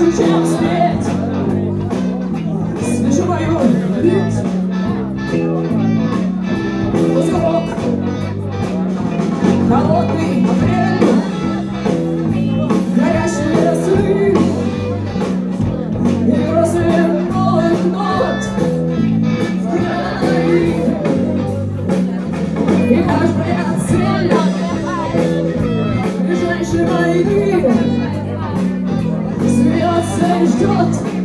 Свежий, чем свет Свежий мою Холодный апрель Горящие росы И розы новых В край И Ближайшей войны Смеется и Gott!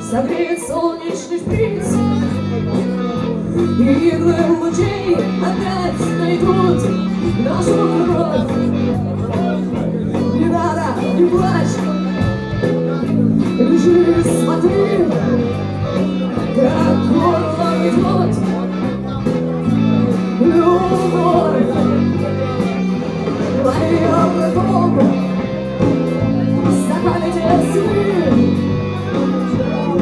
Согреет солнечный шприц И иглы лучей опять найдут нашу кровь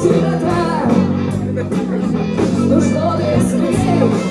Сирота Ну что ты смеешь?